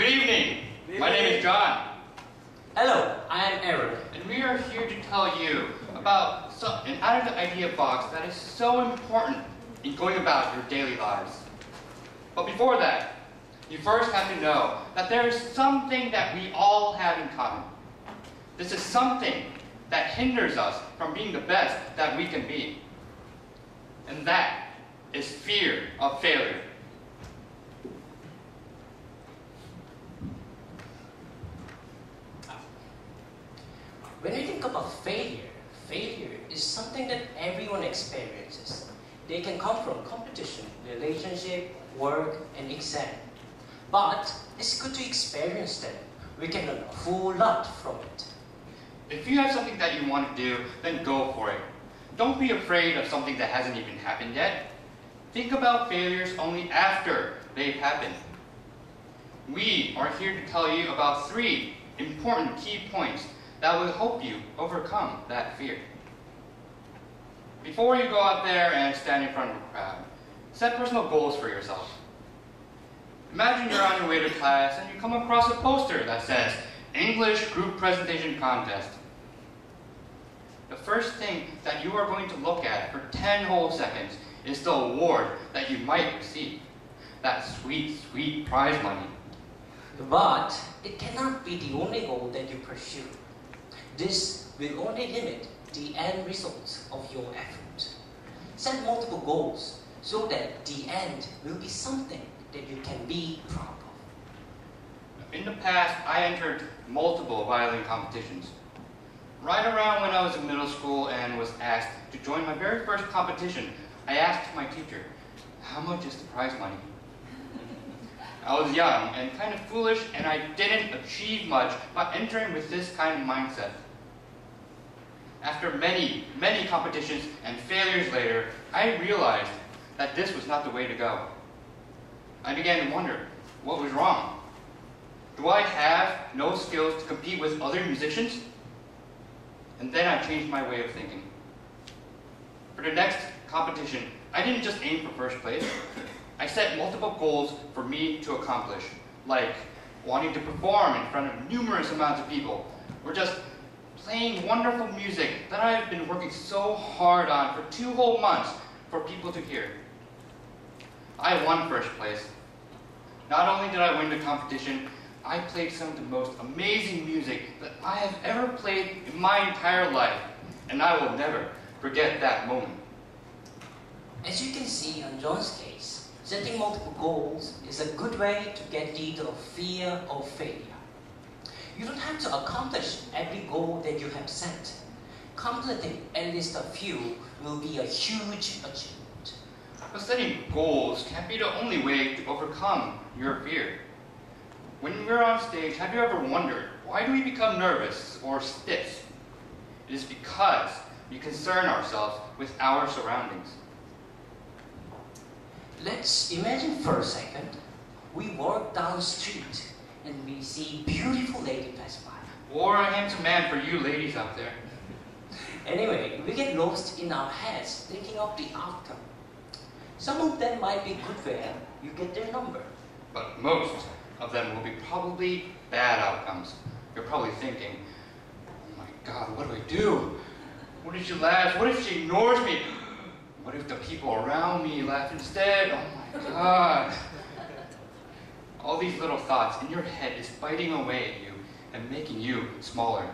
Good evening. My name is John, Hello, I am Eric. and we are here to tell you about some, an out of the idea box that is so important in going about your daily lives. But before that, you first have to know that there is something that we all have in common. This is something that hinders us from being the best that we can be. And that is fear of failure. When we think about failure, failure is something that everyone experiences. They can come from competition, relationship, work, and exam. But it's good to experience them. We can learn a whole lot from it. If you have something that you want to do, then go for it. Don't be afraid of something that hasn't even happened yet. Think about failures only after they've happened. We are here to tell you about three important key points that will help you overcome that fear. Before you go out there and stand in front of a crowd, set personal goals for yourself. Imagine you're on your way to class and you come across a poster that says English Group Presentation Contest. The first thing that you are going to look at for 10 whole seconds is the award that you might receive. That sweet, sweet prize money. But it cannot be the only goal that you pursue. This will only limit the end results of your effort. Set multiple goals so that the end will be something that you can be proud of. In the past, I entered multiple violin competitions. Right around when I was in middle school and was asked to join my very first competition, I asked my teacher, how much is the prize money? I was young and kind of foolish and I didn't achieve much by entering with this kind of mindset. After many, many competitions and failures later, I realized that this was not the way to go. I began to wonder, what was wrong? Do I have no skills to compete with other musicians? And then I changed my way of thinking. For the next competition, I didn't just aim for first place. I set multiple goals for me to accomplish, like wanting to perform in front of numerous amounts of people, or just playing wonderful music that I have been working so hard on for two whole months for people to hear. I won first place. Not only did I win the competition, I played some of the most amazing music that I have ever played in my entire life, and I will never forget that moment. As you can see on John's case, setting multiple goals is a good way to get rid of fear of failure. You don't have to accomplish every goal that you have set. Completing at least a few will be a huge achievement. But setting goals can't be the only way to overcome your fear. When we're on stage, have you ever wondered why do we become nervous or stiff? It is because we concern ourselves with our surroundings. Let's imagine for a second, we walk down the street and we see beautiful lady pass by. Or a handsome man for you ladies out there. Anyway, we get lost in our heads thinking of the outcome. Some of them might be good where you get their number. But most of them will be probably bad outcomes. You're probably thinking, oh my god, what do I do? What if she laughs? What if she ignores me? What if the people around me laugh instead? Oh my god. All these little thoughts in your head is biting away at you and making you smaller.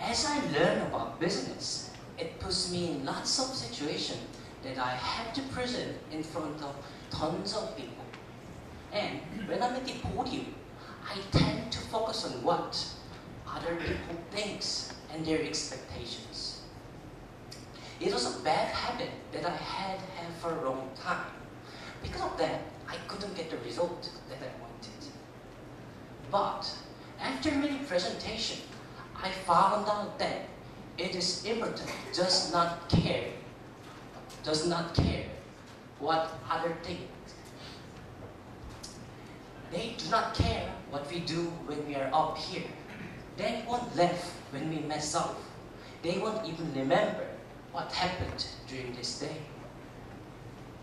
As I learn about business, it puts me in lots of situations that I have to present in front of tons of people. And when I'm at the podium, I tend to focus on what other people thinks and their expectations. It was a bad habit that I had had for a long time. Because of that, I couldn't get the result that I wanted. But after many presentations, I found out that it is important does not care, does not care what other think. They do not care what we do when we are up here. They won't laugh when we mess up. They won't even remember what happened during this day.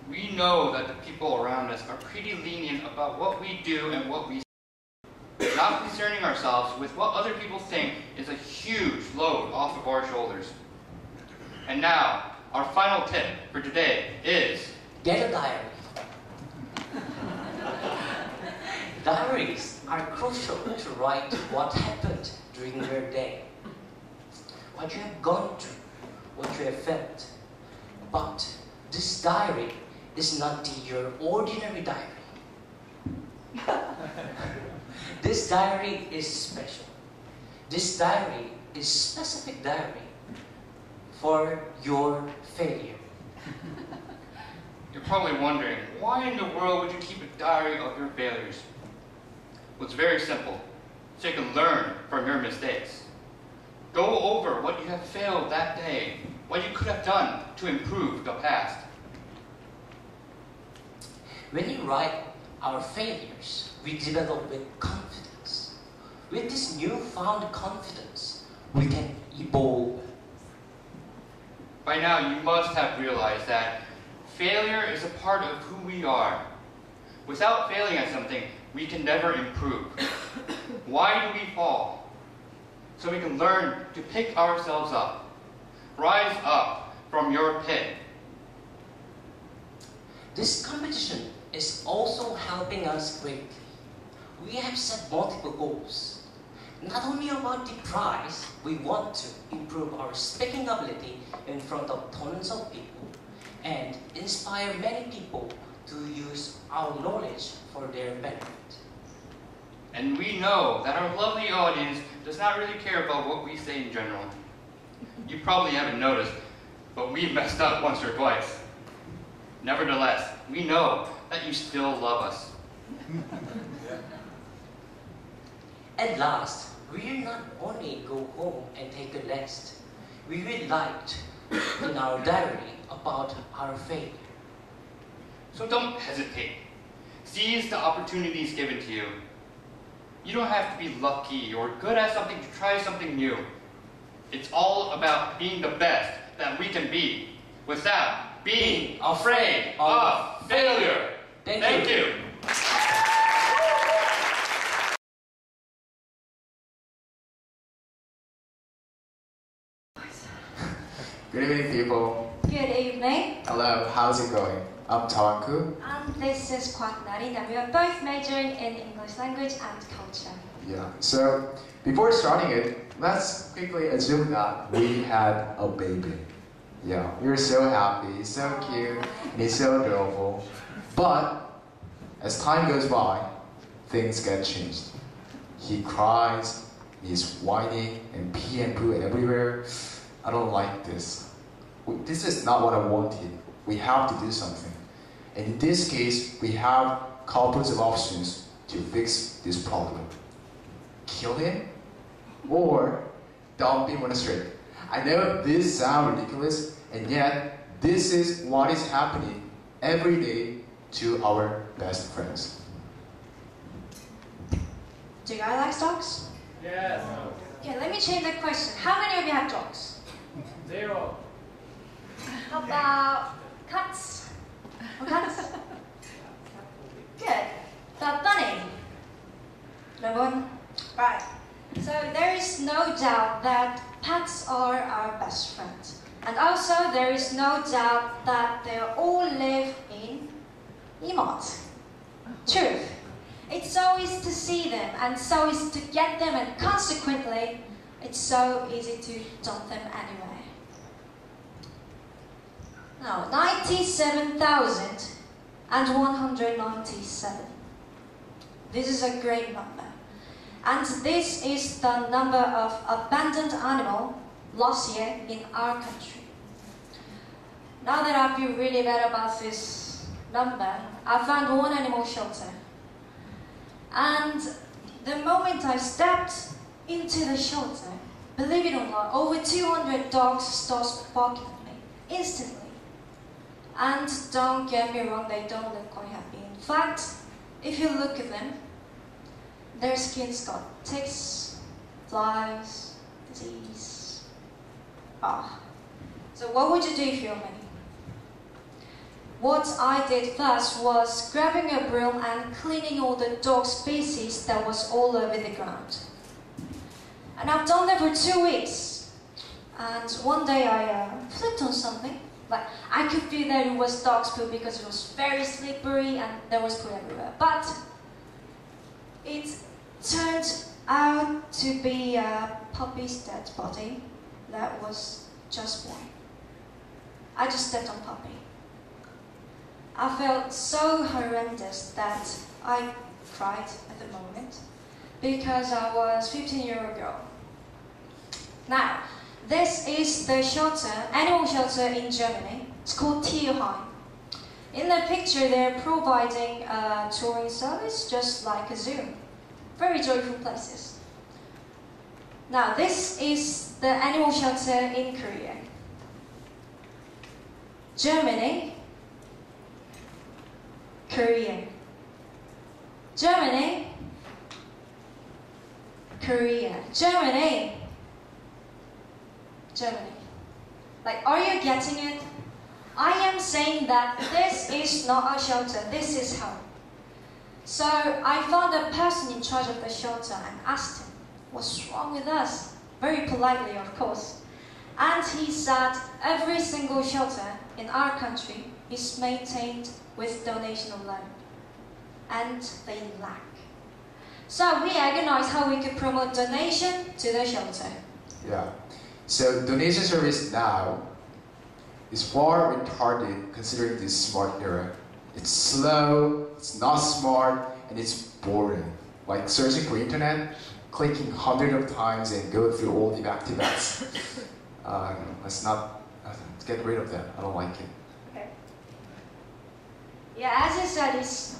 We know that the people around us are pretty lenient about what we do and what we say. Not concerning ourselves with what other people think is a huge load off of our shoulders. And now, our final tip for today is Get a diary. Diaries are crucial to write what happened during your day, what you have gone through, what you have felt. But this diary is not your ordinary diary. this diary is special. This diary is specific diary for your failure. You're probably wondering, why in the world would you keep a diary of your failures? Well, it's very simple. So you can learn from your mistakes. Go over what you have failed that day, what you could have done to improve the past. When you write our failures, we develop with confidence. With this newfound confidence, we can evolve. By now, you must have realized that failure is a part of who we are. Without failing at something, we can never improve. Why do we fall? So we can learn to pick ourselves up. Rise up from your pit. This competition is also helping us greatly. We have set multiple goals. Not only about the prize, we want to improve our speaking ability in front of tons of people and inspire many people to use our knowledge for their benefit. And we know that our lovely audience does not really care about what we say in general. You probably haven't noticed, but we've messed up once or twice. Nevertheless, we know that you still love us. At last, we will not only go home and take a rest, we will write in our diary about our failure. So don't hesitate. Seize the opportunities given to you. You don't have to be lucky or good at something to try something new. It's all about being the best that we can be without being afraid of failure. Thank you. you. Good evening, people. Good evening. Hello, how's it going? I'm Tawanku. And um, this is Kwak Narin, and we are both majoring in English language and culture. Yeah, so before starting it, let's quickly assume that we had a baby. Yeah, we're so happy, so cute, and he's so adorable. But as time goes by, things get changed. He cries, he's whining, and pee and poo everywhere. I don't like this. This is not what I wanted. We have to do something. And in this case, we have couples of options to fix this problem. Kill him or dump him on the street. I know this sounds ridiculous, and yet this is what is happening every day to our best friends. Do you guys like dogs? Yes. Okay, let me change the question. How many of you have dogs? Zero. How about cats? Or cats? Good. But bunny. Number one. Right. So there is no doubt that pets are our best friends. And also there is no doubt that they all live in emotes. Truth. It's so easy to see them and so easy to get them and consequently it's so easy to dump them anyway. Now, 97,197. This is a great number. And this is the number of abandoned animal lost year in our country. Now that I feel really bad about this number, I found one animal shelter. And the moment I stepped into the shelter, believe it or not, over 200 dogs started barking at me instantly. And don't get me wrong, they don't look quite happy. In fact, if you look at them, their skin's got ticks, flies, disease. Ah. So what would you do if you're me? What I did first was grabbing a broom and cleaning all the dog species that was all over the ground. And I've done that for two weeks. And one day I uh, flipped on something. Like I could feel that it was dog's poo because it was very slippery and there was poo everywhere. But it turned out to be a puppy's dead body that was just born. I just stepped on puppy. I felt so horrendous that I cried at the moment because I was 15 year old girl. Now, this is the shelter, animal shelter in Germany. It's called Tierheim. In the picture, they're providing a touring service just like a zoo. Very joyful places. Now, this is the animal shelter in Korea. Germany, Korea. Germany, Korea. Germany, Germany. Like, are you getting it? I am saying that this is not a shelter, this is home. So I found a person in charge of the shelter and asked him, What's wrong with us? Very politely, of course. And he said every single shelter in our country is maintained with donation alone. And they lack. So we agonized how we could promote donation to the shelter. Yeah. So donation service now is far retarded considering this smart era. It's slow, it's not smart, and it's boring. Like searching for internet, clicking hundreds of times and go through all the activities. uh, let's not let's get rid of that. I don't like it. Okay. Yeah, as I said, it's,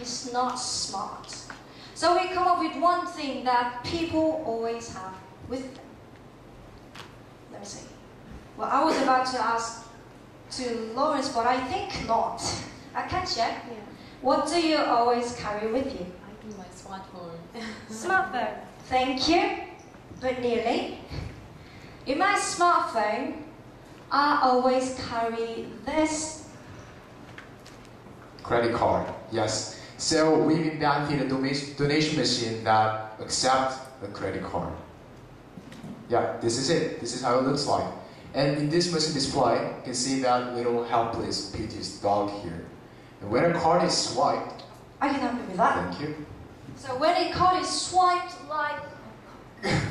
it's not smart. So we come up with one thing that people always have with them. Let me see. Well, I was about to ask to Lawrence, but I think not. I can check. Yeah. What do you always carry with you? I think my smartphone. Smartphone. Thank you, but nearly. In my smartphone, I always carry this. Credit card, yes. So we've been invented a donation donation machine that accepts a credit card. Yeah, this is it. This is how it looks like. And in this machine display, you can see that little helpless, piteous dog here. And when a card is swiped, I can help you with that. thank you. So when a card is swiped like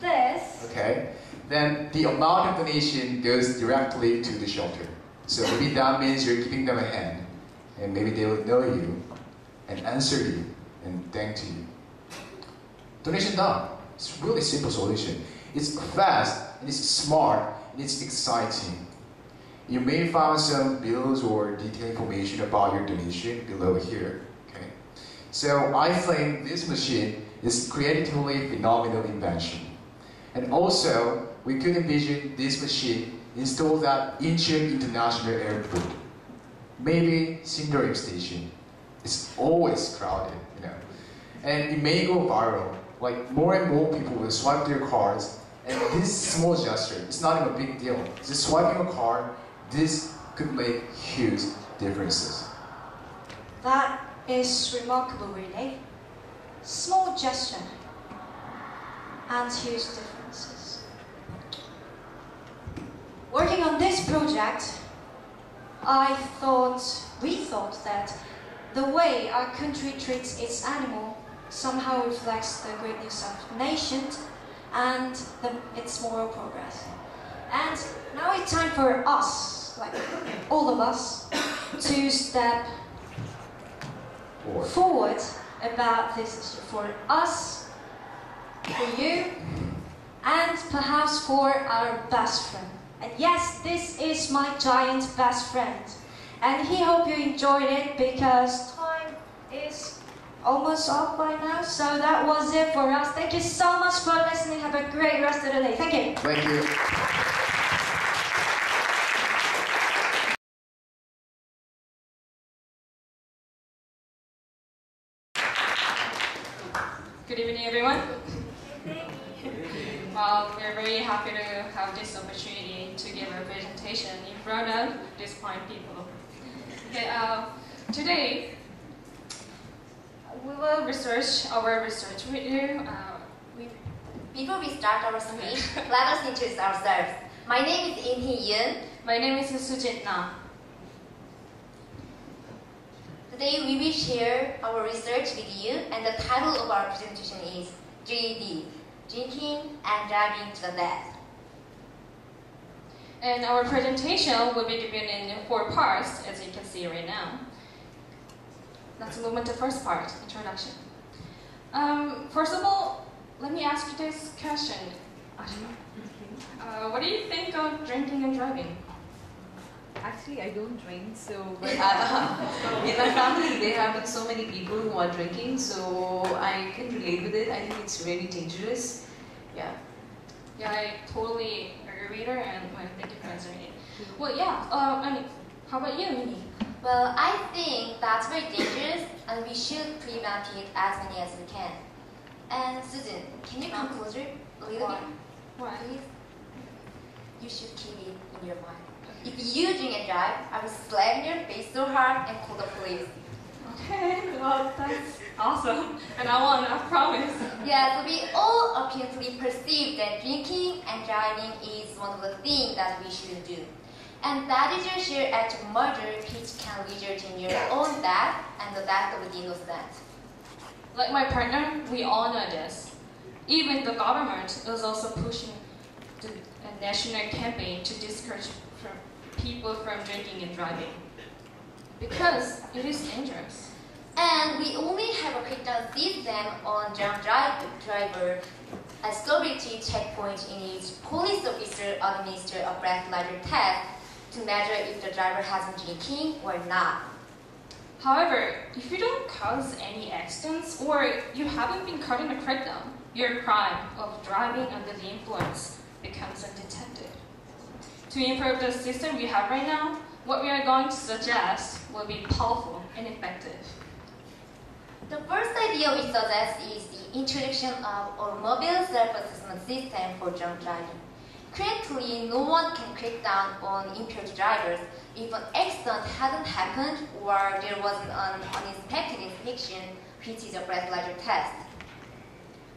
this, Okay, then the amount of donation goes directly to the shelter. So maybe that means you're giving them a hand, and maybe they will know you, and answer you, and thank you. Donation done. It's really simple solution. It's fast, and it's smart, and it's exciting. You may find some bills or detailed information about your donation below here. Okay, so I think this machine is creatively phenomenal invention. And also, we could envision this machine installed at Incheon International Airport. Maybe Sindorim Station. It's always crowded, you know. And it may go viral. Like more and more people will swipe their cards, and this small gesture, it's not even a big deal. Just swiping a card, this could make huge differences. that is remarkable, really. Small gesture and huge differences. Working on this project, I thought, we thought that the way our country treats its animal somehow reflects the greatness of nations and the, its moral progress. And now it's time for us, like all of us, to step Or forward about this issue for us, for you, and perhaps for our best friend. And yes, this is my giant best friend. And he hope you enjoyed it because time is almost up by now. So that was it for us. Thank you so much for listening. Have a great rest of the day. Thank you. thank you. Good evening, everyone. Well, we're very happy to have this opportunity to give a presentation in front of these fine people. Okay, uh, today we will research our research with you. Uh, Before we start our speech, let us introduce ourselves. My name is In Hee Yun. my name is Sujit Na. Today we will share our research with you, and the title of our presentation is GED Drinking and Driving to the Death. And our presentation will be given in four parts, as you can see right now. Let's move on to the first part, introduction. Um, first of all, let me ask you this question. Uh, what do you think of drinking and driving? Actually, I don't drink, so but in my family there have been so many people who are drinking, so I can relate with it. I think it's really dangerous. Yeah. Yeah, I totally her, and well, thank you're answering it. Well, yeah. Uh, I mean, how about you, Minnie? Well, I think that's very dangerous, and we should prevent it as many as we can. And Susan, can you come closer a little bit, Why? please? You should keep it in your mind. If you drink and drive, I will slap in your face so hard and call the police. Okay, well, that's awesome, and I won. I promise. Yeah, so we all apparently perceive that drinking and driving is one of the things that we shouldn't do. And that is your sheer act of murder which can result in your own death and the death of the innocent. Like my partner, we all know this. Even the government is also pushing the a national campaign to discourage from people from drinking and driving because it is dangerous. And we only have a crackdown system on drunk drive, driver a sobriety checkpoint in which police officer administer a breathalyzer test to measure if the driver has been drinking or not. However, if you don't cause any accidents or you haven't been caught in a crackdown, your crime of driving under the influence becomes undetected. To improve the system we have right now, what we are going to suggest will be powerful and effective. The first idea we suggest is the introduction of a mobile self-assessment system for drunk driving. Currently, no one can crack down on impaired drivers if an accident hasn't happened or there wasn't an unexpected inspection, which is a breathalyzer test.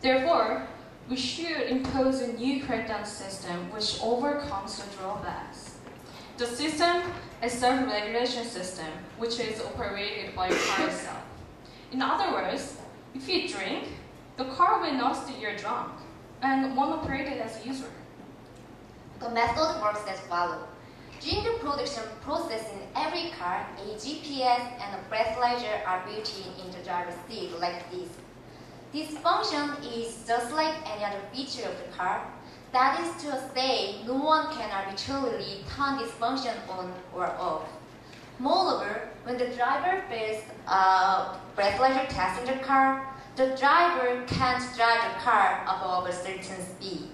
Therefore, we should impose a new crackdown system which overcomes the drawbacks. The system is a self-regulation system which is operated by the car itself. In other words, if you drink, the car will notice that you're drunk and won't operate it as usual. The method works as follows. During the production process in every car, a GPS and a breathalyzer are built in the driver's seat like this. This function is just like any other feature of the car. That is to say, no one can arbitrarily turn this function on or off. Moreover, when the driver fails a breathalyzer test in the car, the driver can't drive the car above a certain speed.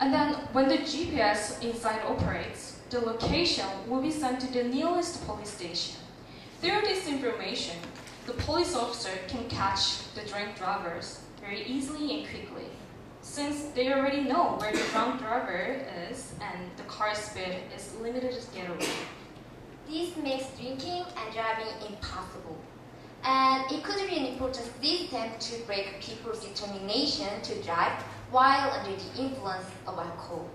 And then when the GPS inside operates, the location will be sent to the nearest police station. Through this information, the police officer can catch the drunk drivers very easily and quickly, since they already know where the drunk driver is and the car speed is limited to get away. This makes drinking and driving impossible. And it could be an important system to break people's determination to drive while under the influence of alcohol.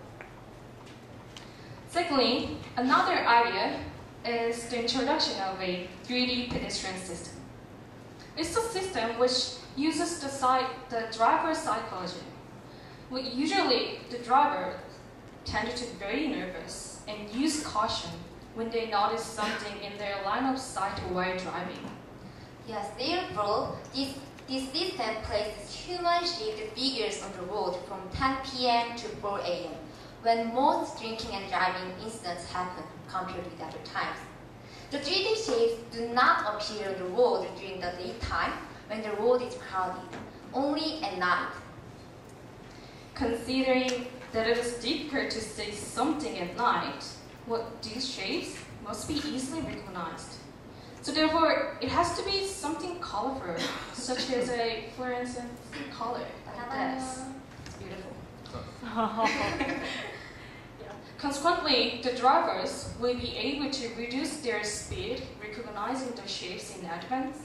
Secondly, another idea is the introduction of a 3D pedestrian system. It's a system which uses the, side, the driver's psychology. Well, usually, the driver tend to be very nervous and use caution when they notice something in their line of sight while driving. Yes, therefore, this, this system places human-shaped figures on the road from 10 p.m. to 4 a.m., when most drinking and driving incidents happen compared with other times. The 3D shapes do not appear on the road during the daytime when the road is crowded, only at night. Considering that it is difficult to see something at night, what these shapes must be easily recognized. So therefore, it has to be something colorful, such as a fluorescent color like ah. this. It's beautiful. Consequently, the drivers will be able to reduce their speed, recognizing the shapes in advance,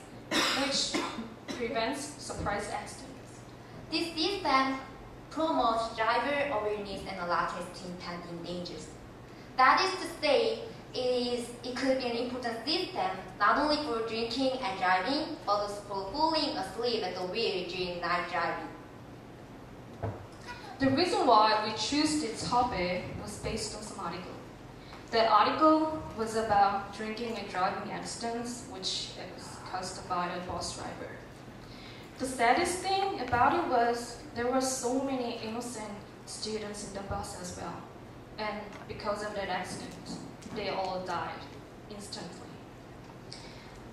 which prevents surprise accidents. This system promotes driver awareness and alertness to impending dangers. That is to say, it, is, it could be an important system not only for drinking and driving, but also for falling asleep at the wheel during night driving. The reason why we choose this topic was based on some article. The article was about drinking and driving accidents, which is caused by a bus driver. The saddest thing about it was there were so many innocent students in the bus as well. And because of that accident, they all died instantly.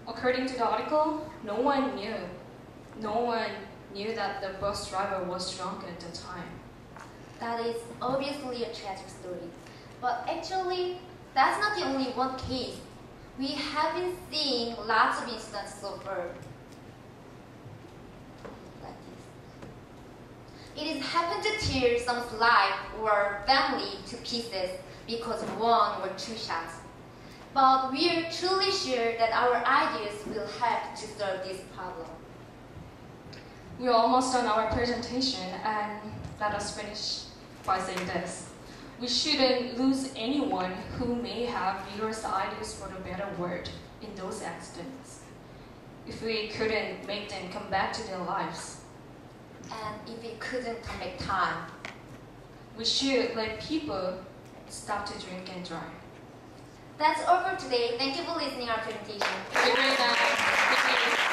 According to the article, no one knew. No one knew that the bus driver was drunk at the time. That is obviously a tragic story. But actually, that's not the only one case. We have been seeing lots of incidents so far. Like this. It has happened to tear someone's life or family to pieces because one or two shots. But we are truly sure that our ideas will help to solve this problem. We're almost done our presentation, and let us finish by saying this. We shouldn't lose anyone who may have vigorous ideas for the better world in those accidents. If we couldn't make them come back to their lives, And if we couldn't back time, we should let people stop to drink and drive. that's all for today. Thank you for listening our presentation. Have a great night.